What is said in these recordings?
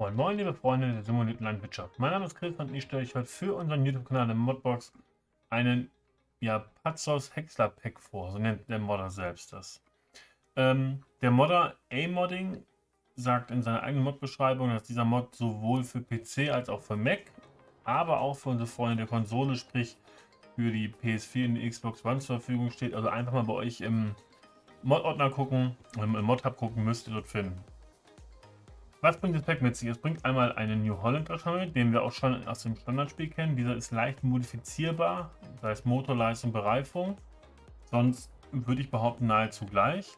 Moin Moin, liebe Freunde der simulierten Landwirtschaft. Mein Name ist Chris und ich stelle euch heute für unseren YouTube-Kanal in Modbox einen ja, Pazos Häcksler Pack vor, so nennt der Modder selbst das. Ähm, der Modder A-Modding sagt in seiner eigenen Mod-Beschreibung, dass dieser Mod sowohl für PC als auch für Mac, aber auch für unsere Freunde der Konsole, sprich für die PS4 und die Xbox One zur Verfügung steht. Also einfach mal bei euch im Mod-Ordner gucken, im Mod-Hub gucken, müsst ihr dort finden. Was bringt das Pack mit sich? Es bringt einmal einen New Holland mit, den wir auch schon aus dem Standardspiel kennen. Dieser ist leicht modifizierbar, das heißt Motorleistung, Bereifung. Sonst würde ich behaupten nahezu gleich.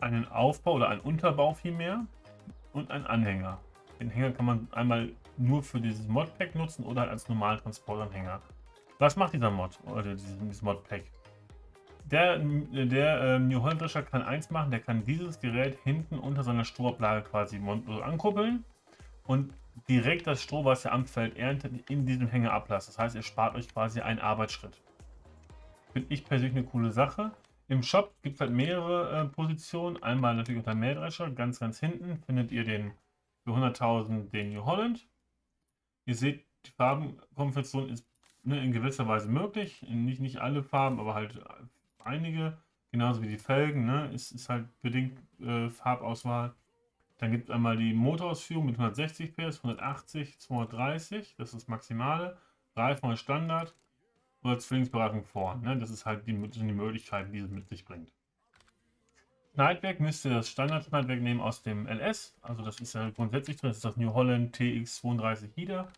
Einen Aufbau oder einen Unterbau vielmehr und einen Anhänger. Den Hänger kann man einmal nur für dieses Modpack nutzen oder als normalen Transportanhänger. Was macht dieser Mod oder dieses Modpack? Der, der äh, New Holland Drescher kann eins machen, der kann dieses Gerät hinten unter seiner Strohablage quasi ankuppeln und direkt das Stroh, was er am Feld erntet, in diesem Hänger ablassen. Das heißt, ihr spart euch quasi einen Arbeitsschritt. Finde ich persönlich eine coole Sache. Im Shop gibt es halt mehrere äh, Positionen. Einmal natürlich unter Mähdrescher, ganz ganz hinten findet ihr den für 100.000 den New Holland. Ihr seht, die Farbenkonfektion ist ne, in gewisser Weise möglich. Nicht, nicht alle Farben, aber halt einige, genauso wie die Felgen, ne? ist, ist halt bedingt äh, Farbauswahl. Dann gibt es einmal die Motorausführung mit 160 PS, 180, 230, das ist das Maximale. Reifen und Standard oder Zwillingsberatung vor. Ne? Das ist halt die, die Möglichkeiten, die es mit sich bringt. Schneidwerk müsst ihr das Standard-Schneidwerk nehmen aus dem LS. Also das ist ja grundsätzlich drin. Das ist das New Holland TX32 HIDA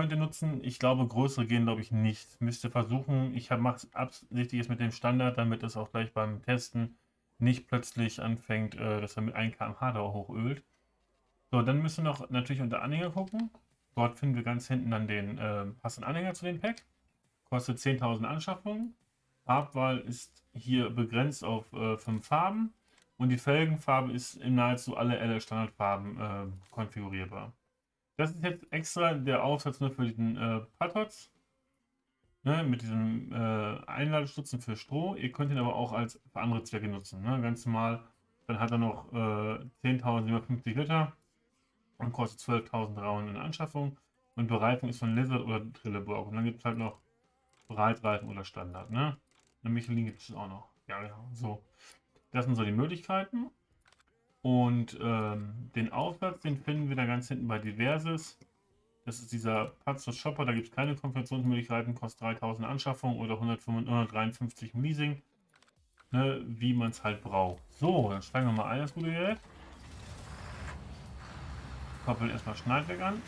könnt ihr nutzen. Ich glaube, größere gehen, glaube ich, nicht. Müsst ihr versuchen. Ich mache es absichtlich jetzt mit dem Standard, damit es auch gleich beim Testen nicht plötzlich anfängt, äh, dass er mit 1 km/h da hochölt. So, dann müssen wir noch natürlich unter Anhänger gucken. Dort finden wir ganz hinten dann den äh, passenden Anhänger zu dem Pack. Kostet 10.000 Anschaffungen. Farbwahl ist hier begrenzt auf äh, 5 Farben. Und die Felgenfarbe ist in nahezu alle LL-Standardfarben äh, konfigurierbar. Das ist jetzt extra der Aufsatz nur für den äh, Patots. Ne, mit diesem äh, Einladestutzen für Stroh. Ihr könnt ihn aber auch als für andere Zwecke nutzen. Ne? Ganz normal. Dann hat er noch äh, 10.750 Liter und kostet 12.300 in Anschaffung. Und Bereifung ist von Lizard oder Trilleborg. Und dann gibt es halt noch Breitreifen oder Standard. Ne? Eine Michelin gibt es auch noch. Ja, ja, so. Das sind so die Möglichkeiten. Und ähm, den Aufsatz, den finden wir da ganz hinten bei Diverses. Das ist dieser Pazos Shopper, da gibt es keine Konfektionsmöglichkeiten, kostet 3000 Anschaffung oder 153 im Leasing, ne, wie man es halt braucht. So, dann steigen wir mal ein, das gute Gerät. Koppeln erstmal Schneidwerk an,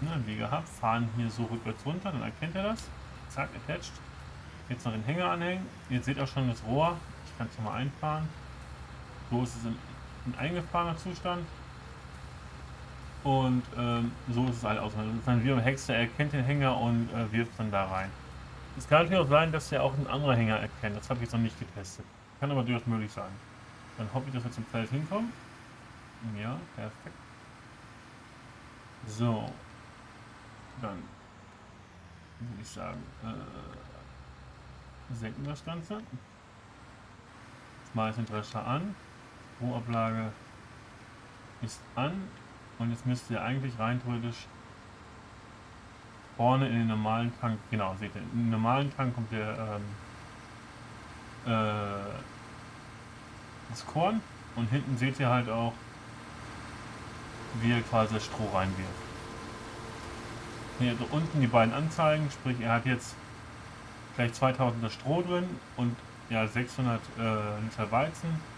ne, wie gehabt, fahren hier so rückwärts runter, dann erkennt er das. Zack, attached. Jetzt noch den Hänger anhängen. Ihr seht auch schon das Rohr, ich kann es nochmal einfahren. So ist es in ein eingefahrener Zustand. Und ähm, so ist es halt aus. Dann wie beim Hexer, er erkennt den Hänger und äh, wirft dann da rein. Es kann natürlich auch sein, dass er auch ein anderer Hänger erkennt. Das habe ich jetzt noch nicht getestet. Kann aber durchaus möglich sein. Dann hoffe ich, dass wir zum Feld hinkommen. Ja, perfekt. So. Dann würde ich sagen, äh, senken das Ganze. Schmeißen den Drescher an. Rohablage ist an und jetzt müsst ihr eigentlich rein theoretisch vorne in den normalen Tank, genau, seht ihr, in den normalen Tank kommt der ähm, äh, das Korn und hinten seht ihr halt auch, wie er quasi das Stroh reinwirft. Hier unten die beiden Anzeigen, sprich er hat jetzt gleich 2000 Stroh drin und ja 600 äh, Liter Weizen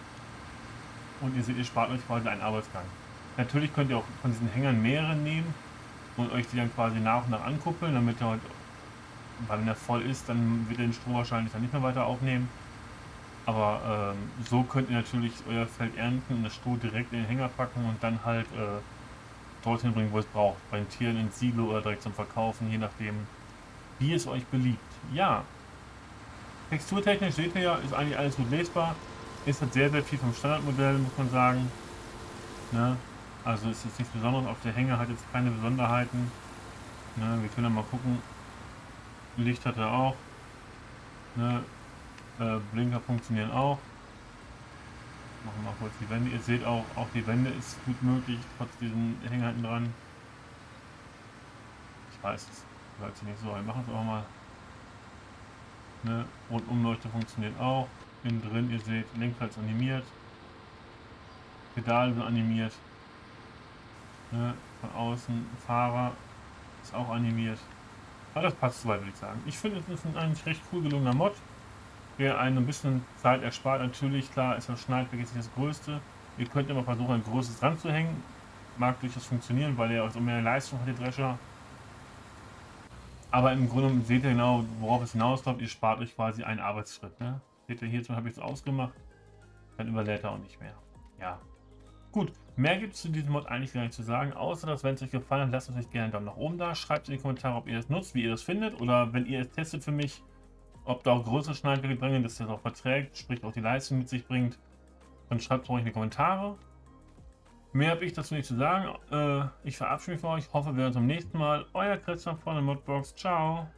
und ihr seht, ihr spart euch quasi einen Arbeitsgang. Natürlich könnt ihr auch von diesen Hängern mehrere nehmen und euch die dann quasi nach und nach ankuppeln, damit ihr halt, weil wenn er voll ist, dann wird er den Strom wahrscheinlich dann nicht mehr weiter aufnehmen. Aber ähm, so könnt ihr natürlich euer Feld ernten und das Stroh direkt in den Hänger packen und dann halt äh, dorthin bringen, wo es braucht. Bei den Tieren ins Silo oder direkt zum Verkaufen, je nachdem, wie es euch beliebt. Ja, texturtechnisch seht ihr ja, ist eigentlich alles gut lesbar ist halt sehr, sehr viel vom Standardmodell, muss man sagen. Ne? Also ist jetzt nichts Besonderes. Auf der Hänger hat jetzt keine Besonderheiten. Ne? Wir können ja mal gucken. Licht hat er auch. Ne? Äh, Blinker funktionieren auch. Machen wir mal kurz die Wände. Ihr seht auch, auch die Wände ist gut möglich, trotz diesen Hänger hinten dran. Ich weiß, es gehört sich nicht so. Wir machen es auch mal. Ne? Rundumleuchte funktioniert auch. Innen drin, ihr seht, Lenkrad ist animiert. Pedale sind animiert. Ne? Von außen, Fahrer ist auch animiert. Aber das passt soweit, würde ich sagen. Ich finde, es ist ein eigentlich recht cool gelungener Mod, der einen ein bisschen Zeit erspart. Natürlich, klar, ist das Schneidwerk jetzt nicht das Größte. Ihr könnt immer versuchen, ein großes ranzuhängen. Mag durchaus funktionieren, weil er auch so mehr Leistung hat, der Drescher. Aber im Grunde seht ihr genau, worauf es hinausläuft. Ihr spart euch quasi einen Arbeitsschritt. Ne? Seht ihr hier, zum habe ich es ausgemacht. Dann überlädt er auch nicht mehr. Ja. Gut, mehr gibt es zu diesem Mod eigentlich gar nicht zu sagen, außer dass, wenn es euch gefallen hat, lasst euch gerne einen Daumen nach oben da. Schreibt in die Kommentare, ob ihr es nutzt, wie ihr das findet. Oder wenn ihr es testet für mich, ob da auch größere Schneidwerke drin sind, dass das auch verträgt, sprich auch die Leistung mit sich bringt. Dann schreibt es ruhig in die Kommentare. Mehr habe ich dazu nicht zu sagen. Äh, ich verabschiede mich von euch. Hoffe, wir sehen uns beim nächsten Mal. Euer Christian von der Modbox. Ciao.